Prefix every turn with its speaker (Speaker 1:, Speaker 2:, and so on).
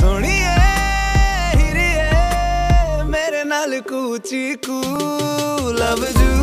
Speaker 1: ਸੋਹਣੀਏ ਹੀਰੀਏ ਮੇਰੇ ਨਾਲ ਕੂਚੀ ਕੂ ਲਵ ਯੂ